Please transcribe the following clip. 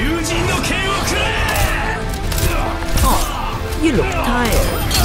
竜神の剣をくれあ You look tired